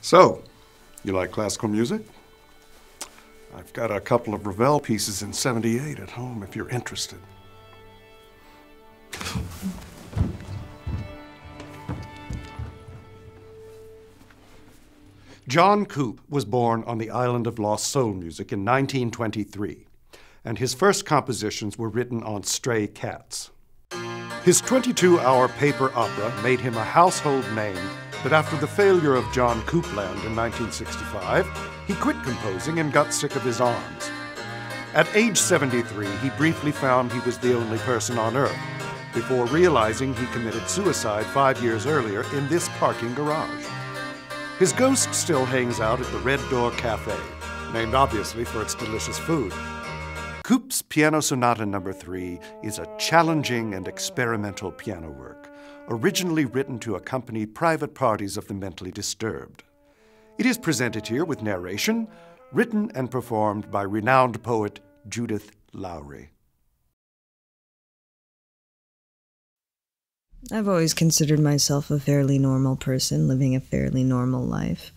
So, you like classical music? I've got a couple of Ravel pieces in 78 at home if you're interested. John Coupe was born on the island of lost soul music in 1923, and his first compositions were written on stray cats. His 22 hour paper opera made him a household name, but after the failure of John Coupeland in 1965, he quit composing and got sick of his arms. At age 73, he briefly found he was the only person on earth, before realizing he committed suicide five years earlier in this parking garage. His ghost still hangs out at the Red Door Cafe, named obviously for its delicious food. Coupe's Piano Sonata No. 3 is a challenging and experimental piano work, originally written to accompany private parties of the mentally disturbed. It is presented here with narration, written and performed by renowned poet Judith Lowry. I've always considered myself a fairly normal person living a fairly normal life.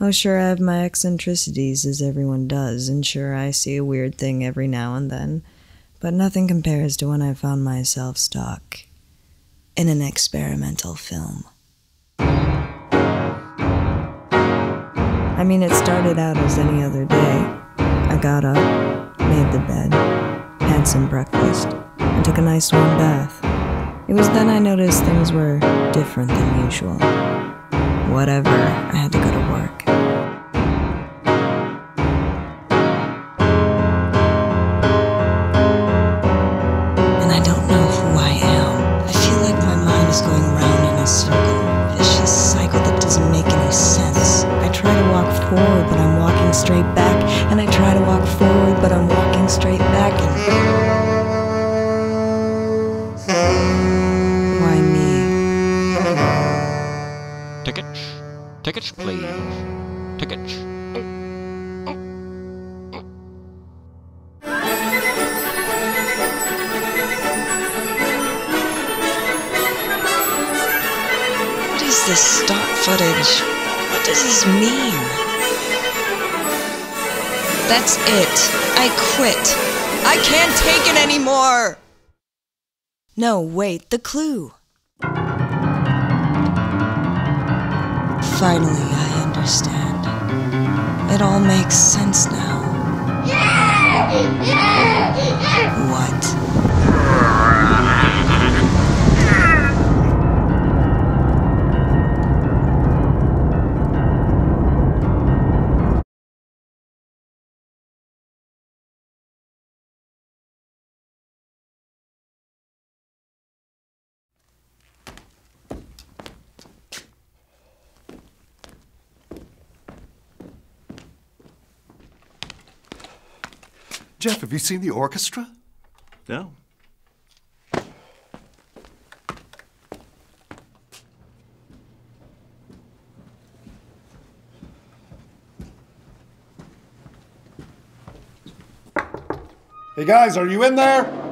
Oh, sure, I have my eccentricities, as everyone does, and sure, I see a weird thing every now and then, but nothing compares to when I found myself stuck in an experimental film. I mean, it started out as any other day. I got up, made the bed, had some breakfast, and took a nice warm bath. It was then I noticed things were different than usual. Whatever, I had to go to work. And I don't know who I am. Is going round in a circle, vicious cycle that doesn't make any sense. I try to walk forward, but I'm walking straight back, and I try to walk forward, but I'm walking straight back, and why me? Tickets? Tickets, please. Tickets. This stock footage? What does this mean? That's it. I quit. I can't take it anymore. No, wait, the clue. Finally, I understand. It all makes sense now. Jeff, have you seen the orchestra? No. Hey guys, are you in there?